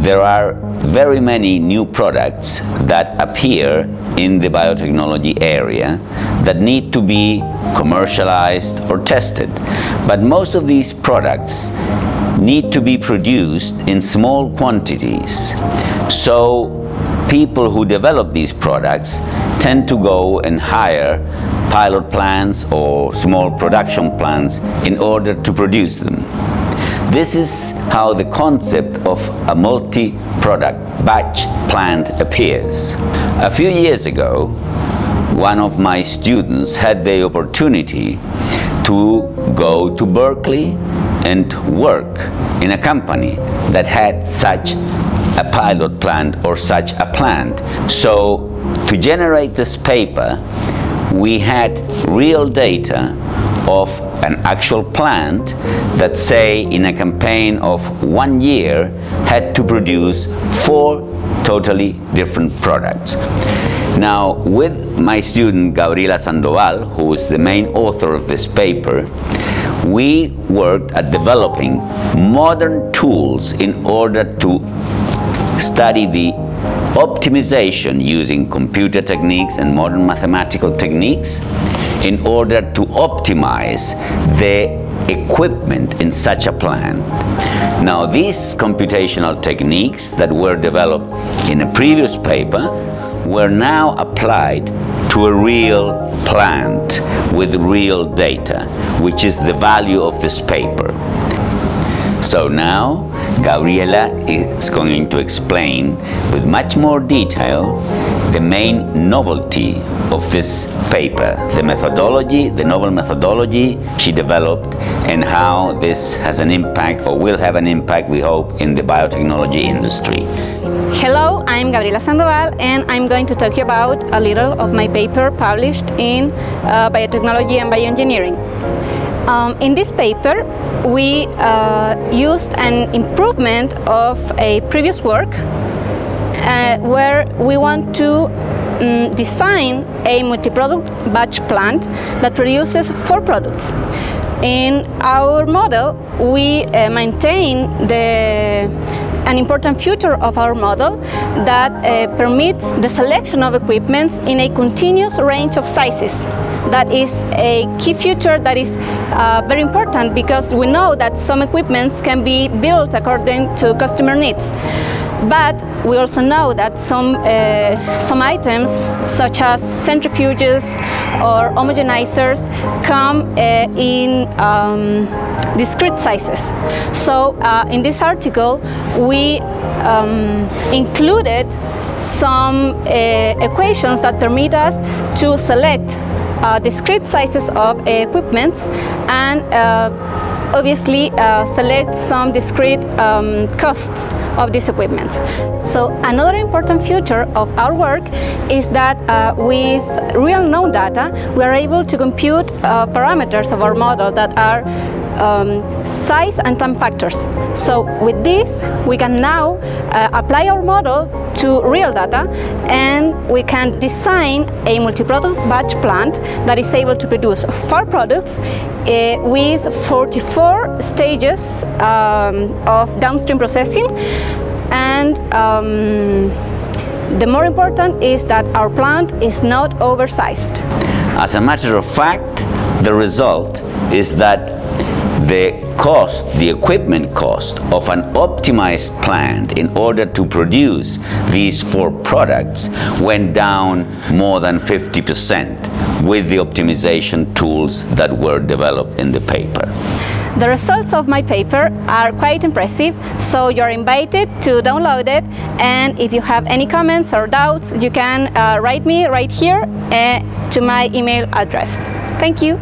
there are very many new products that appear in the biotechnology area that need to be commercialized or tested. But most of these products need to be produced in small quantities. So people who develop these products tend to go and hire pilot plants or small production plants in order to produce them. This is how the concept of a multi-product batch plant appears. A few years ago, one of my students had the opportunity to go to Berkeley and work in a company that had such a pilot plant or such a plant. So to generate this paper, we had real data of an actual plant that say in a campaign of one year had to produce four totally different products. Now with my student Gabriela Sandoval, who is the main author of this paper, we worked at developing modern tools in order to study the optimization using computer techniques and modern mathematical techniques in order to optimize the equipment in such a plant. Now these computational techniques that were developed in a previous paper were now applied to a real plant with real data, which is the value of this paper. So now Gabriela is going to explain with much more detail the main novelty of this paper, the methodology, the novel methodology she developed and how this has an impact or will have an impact, we hope, in the biotechnology industry. Hello, I'm Gabriela Sandoval and I'm going to talk you about a little of my paper published in uh, Biotechnology and Bioengineering. Um, in this paper, we uh, used an improvement of a previous work uh, where we want to um, design a multi-product batch plant that produces four products. In our model, we uh, maintain the an important feature of our model that uh, permits the selection of equipments in a continuous range of sizes. That is a key feature that is uh, very important because we know that some equipments can be built according to customer needs. But we also know that some, uh, some items, such as centrifuges or homogenizers, come uh, in um, discrete sizes. So uh, in this article, we um, included some uh, equations that permit us to select uh, discrete sizes of equipment and uh, obviously uh, select some discrete um, costs of these equipments. So another important feature of our work is that uh, with real known data we are able to compute uh, parameters of our model that are um, size and time factors. So with this, we can now uh, apply our model to real data and we can design a multi-product batch plant that is able to produce four products uh, with 44 stages um, of downstream processing and um, the more important is that our plant is not oversized. As a matter of fact, the result is that the cost, the equipment cost of an optimized plant in order to produce these four products went down more than 50% with the optimization tools that were developed in the paper. The results of my paper are quite impressive, so you're invited to download it and if you have any comments or doubts, you can uh, write me right here uh, to my email address. Thank you.